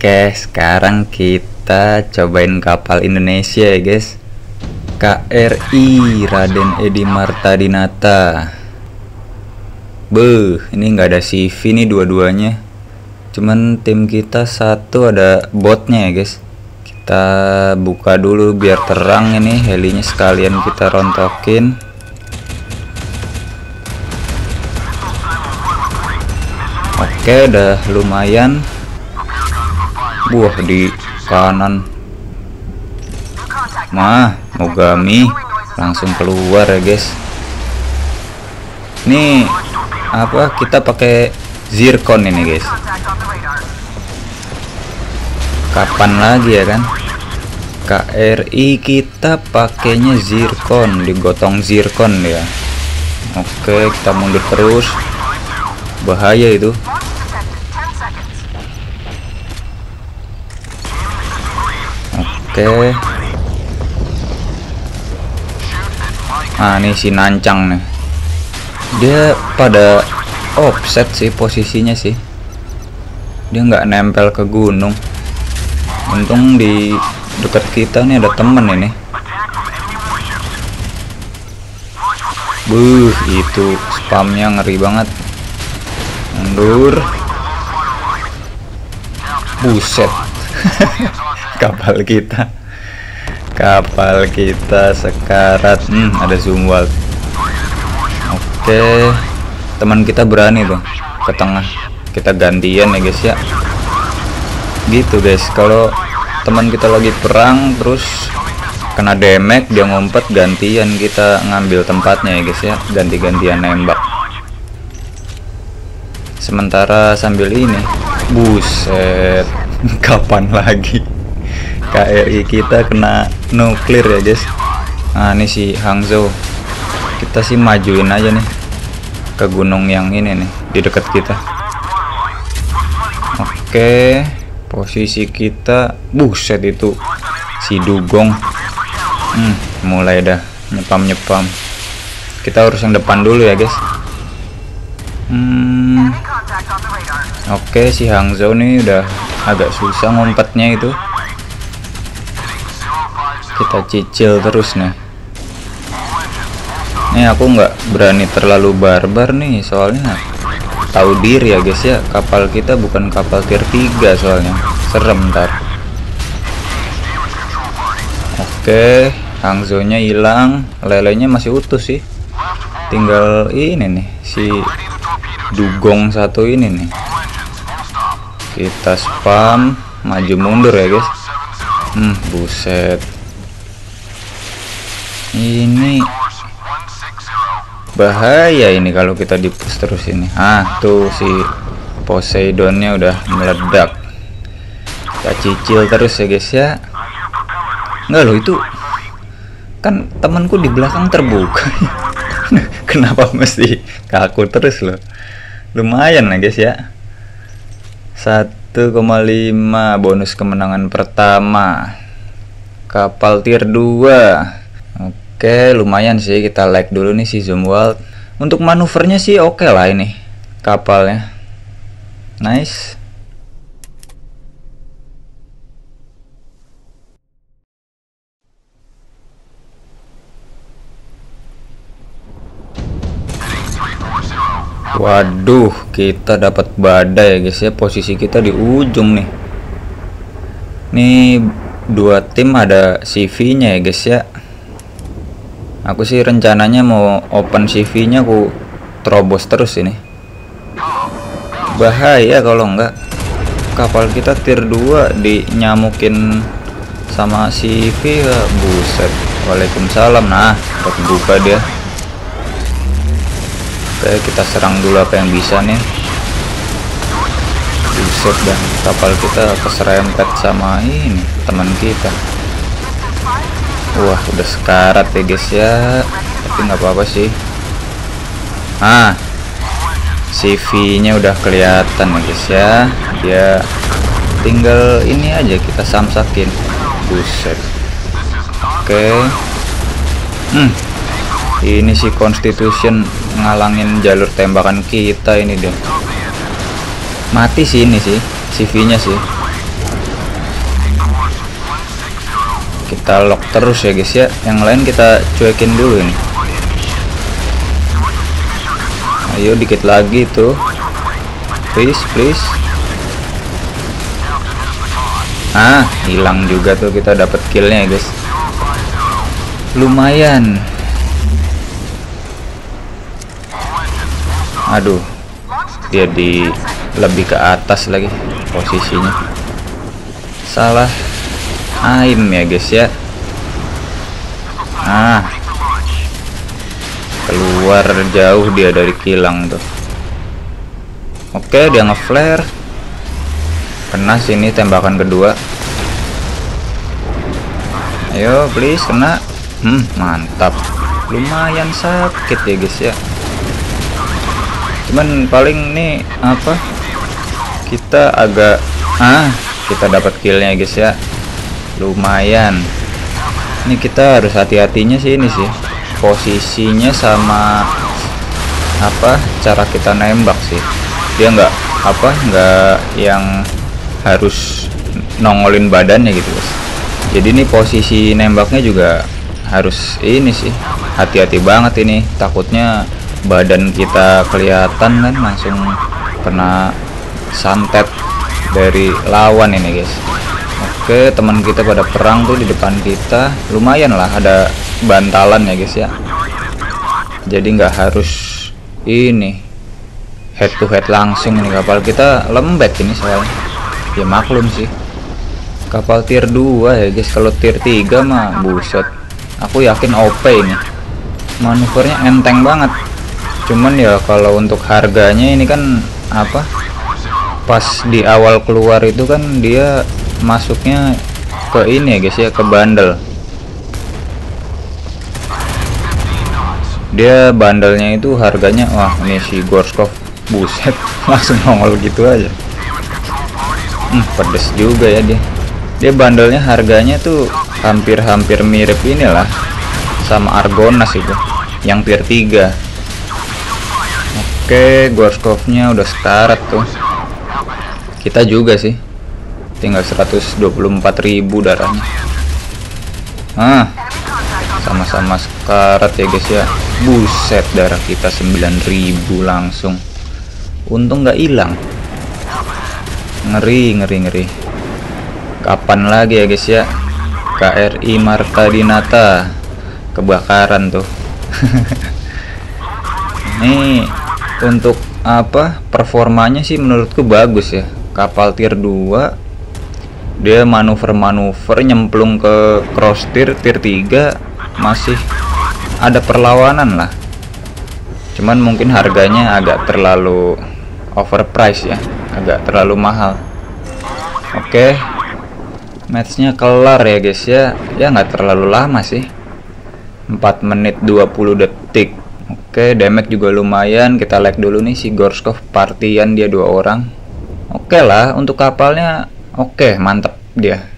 Oke, sekarang kita cobain kapal Indonesia ya guys. KRI Raden Edi Marta Dinata Beuh, ini nggak ada CV nih dua-duanya. Cuman tim kita satu ada botnya ya guys. Kita buka dulu biar terang ini helinya sekalian kita rontokin. Oke, udah lumayan Buah di kanan. Mah, Mogami langsung keluar ya, guys. Nih, apa kita pakai zircon ini, guys. Kapan lagi ya kan? KRI kita pakainya zircon, digotong zircon ya. Oke, kita mundur terus. Bahaya itu. Oke. Nah, ini si nancang nih. Dia pada offset sih posisinya sih. Dia nggak nempel ke gunung. Untung di dekat kita nih ada temen ini. Buh, itu spamnya ngeri banget. Mundur. Buset. kapal kita. Kapal kita sekarat. Hmm, ada zoom wall. Oke. Teman kita berani tuh. Ke tengah. Kita gantian ya guys ya. Gitu guys. Kalau teman kita lagi perang terus kena damage dia ngumpet gantian kita ngambil tempatnya ya guys ya. Ganti-gantian nembak. Sementara sambil ini buset kapan lagi KRI kita kena nuklir ya guys nah ini si Hangzhou. Kita sih majuin aja nih ke gunung yang ini nih di dekat kita. Oke posisi kita buset itu si dugong. Hmm, mulai dah nyepam-nyepam. Kita harus yang depan dulu ya guys. Hmm, oke si Hangzhou nih udah agak susah ngumpetnya itu kita cicil terus nih. Ini aku nggak berani terlalu barbar nih soalnya tahu diri ya guys ya. Kapal kita bukan kapal tier 3 soalnya. Serem ntar. Oke hangzonya hilang. Lelenya masih utuh sih. Tinggal ini nih si dugong satu ini nih. Kita spam maju mundur ya guys. Hmm buset ini bahaya ini kalau kita di push terus ini. Ah tuh si Poseidonnya udah meledak. Kita cicil terus ya guys ya. Enggak loh itu kan temanku di belakang terbuka. Kenapa mesti kaku terus loh? Lumayan lah guys ya. 1,5 bonus kemenangan pertama. Kapal tier 2 Oke, lumayan sih kita like dulu nih si Zoom World. Untuk manuvernya sih oke okay lah ini kapalnya. Nice. Waduh, kita dapat badai ya guys ya. Posisi kita di ujung nih. Nih dua tim ada CV-nya ya guys ya aku sih rencananya mau open CV nya aku terobos terus ini. Bahaya kalau enggak. Kapal kita tier 2 dinyamukin sama CV ya buset. Waalaikumsalam. Nah udah buka dia. Oke kita serang dulu apa yang bisa nih. Buset dan kapal kita keserempet sama ini teman kita Wah udah sekarat ya guys ya. Tapi nggak apa-apa sih. Ah CV nya udah kelihatan ya guys ya. Dia tinggal ini aja kita samsakin Buset. Oke. Okay. Hmm. Ini si Constitution ngalangin jalur tembakan kita ini deh. Mati sih ini sih CV nya sih kita lock terus ya guys ya. Yang lain kita cuekin dulu ini. Ayo dikit lagi tuh. Please please. Ah hilang juga tuh kita dapat killnya ya guys. Lumayan. Aduh dia di lebih ke atas lagi posisinya. Salah aim ya guys ya. Ah. Keluar jauh dia dari kilang tuh. Oke dia ngeflare. Kena sini tembakan kedua. Ayo please kena. Hmm mantap. Lumayan sakit ya guys ya. Cuman paling nih apa? Kita agak ah kita dapat killnya guys ya lumayan. Ini kita harus hati-hatinya sih ini sih. Posisinya sama apa cara kita nembak sih. Dia nggak apa nggak yang harus nongolin badannya gitu guys. Jadi ini posisi nembaknya juga harus ini sih. Hati-hati banget ini. Takutnya badan kita kelihatan kan? Langsung kena santet dari lawan ini guys oke teman kita pada perang tuh di depan kita. Lumayan lah ada bantalan ya guys ya. Jadi nggak harus ini head to head langsung ini kapal kita lembek ini soalnya. Ya maklum sih. Kapal tier 2 ya guys. Kalau tier 3 mah buset. Aku yakin OP ini. Manuvernya enteng banget. Cuman ya kalau untuk harganya ini kan apa? Pas di awal keluar itu kan dia masuknya ke ini ya guys ya ke bandel dia bandelnya itu harganya wah ini si Gorskov buset langsung nongol gitu aja hmm, pedes juga ya dia dia bandelnya harganya tuh hampir-hampir mirip inilah sama Argonas itu yang tier 3 Oke, Gorskovnya udah sekarat tuh. Kita juga sih. Tinggal 124.000 darahnya. Ah. Sama-sama sekarat ya guys ya. Buset darah kita 9.000 langsung. Untung nggak hilang. Ngeri, ngeri, ngeri. Kapan lagi ya guys ya? KRI Marta Dinata kebakaran tuh. Nih untuk apa performanya sih menurutku bagus ya kapal tier 2 dia manuver-manuver nyemplung ke cross tier tier 3 masih ada perlawanan lah cuman mungkin harganya agak terlalu overprice ya agak terlalu mahal oke okay. matchnya kelar ya guys ya ya nggak terlalu lama sih 4 menit 20 detik Oke, damage juga lumayan. Kita like dulu nih si Gorskov partian dia dua orang. Oke lah, untuk kapalnya oke, mantep dia.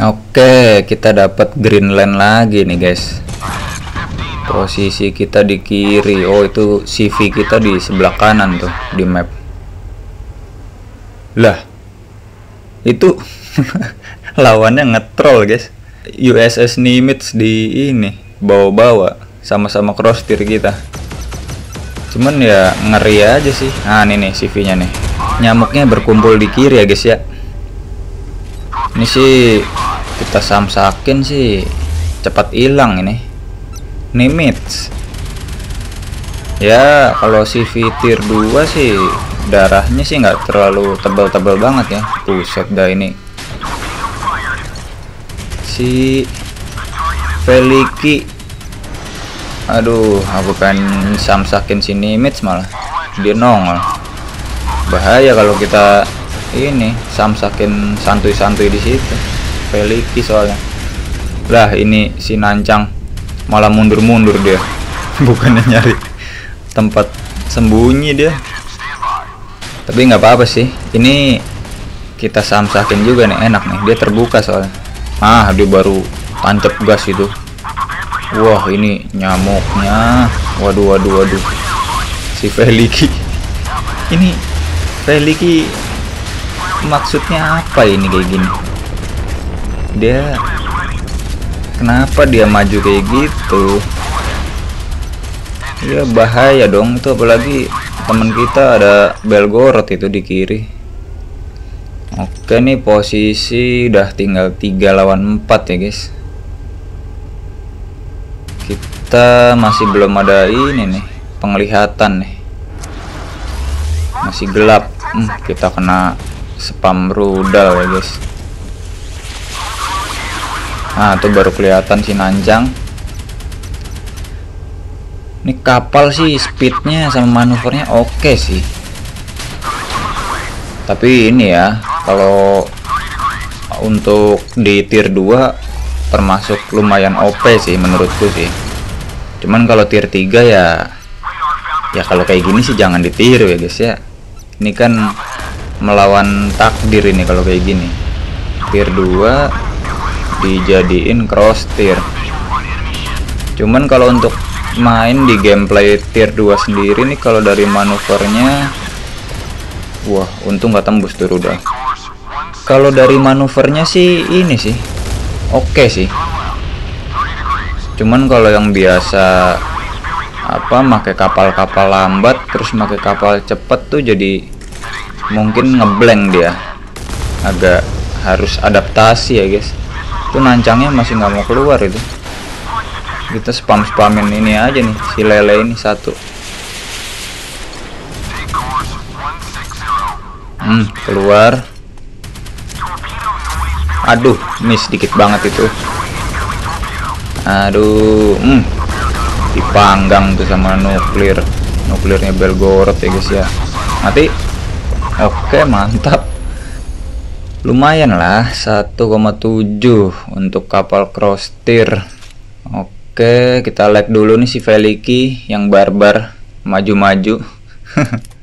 Oke, kita dapat Greenland lagi nih, guys. Posisi kita di kiri. Oh, itu CV kita di sebelah kanan tuh di map lah itu lawannya ngetrol guys USS Nimitz di ini bawa-bawa sama-sama cross tier kita. Cuman ya ngeri aja sih. Nah ini nih CV nya nih. Nyamuknya berkumpul di kiri ya guys ya. Ini sih kita samsakin sih. Cepat hilang ini. Nimitz. Ya kalau CV tier 2 sih darahnya sih nggak terlalu tebal-tebal banget ya. Buset dah ini si Feliki aduh aku pengen samsakin sini image malah. Dia nongol. Bahaya kalau kita ini samsakin santuy-santuy di situ. Feliki soalnya. Lah ini si Nancang malah mundur-mundur dia. Bukannya nyari tempat sembunyi dia. Tapi nggak apa-apa sih. Ini kita samsakin juga nih enak nih. Dia terbuka soalnya ah dia baru tancap gas itu. Wah ini nyamuknya. Waduh waduh waduh. Si Feliki ini Feliki maksudnya apa ini kayak gini? Dia kenapa dia maju kayak gitu? Ya bahaya dong. Itu apalagi teman kita ada Belgorod itu di kiri oke nih posisi udah tinggal 3 lawan 4 ya guys. Kita masih belum ada ini nih penglihatan nih. Masih gelap. Hmm, kita kena spam rudal ya guys. Nah itu baru kelihatan si nanjang. Ini kapal sih speednya sama manuvernya oke okay sih. Tapi ini ya kalau untuk di tier 2 termasuk lumayan OP sih menurutku sih. Cuman kalau tier 3 ya ya kalau kayak gini sih jangan ditiru ya guys ya. Ini kan melawan takdir ini kalau kayak gini. Tier 2 dijadiin cross tier. Cuman kalau untuk main di gameplay tier 2 sendiri nih kalau dari manuvernya wah untung gak tembus tuh udah kalau dari manuvernya sih ini sih. Oke okay sih. Cuman kalau yang biasa apa pakai kapal-kapal lambat terus pakai kapal cepet tuh jadi mungkin ngeblank dia. Agak harus adaptasi ya guys. Itu nancangnya masih nggak mau keluar itu. Kita spam spamin ini aja nih si lele ini satu. Hmm keluar aduh miss dikit banget itu. Aduh hmm. Dipanggang tuh sama nuklir. Nuklirnya Belgorod ya guys ya. Mati. Oke mantap. Lumayan lah 1,7 untuk kapal cross tier oke kita like dulu nih si Veliki yang barbar maju-maju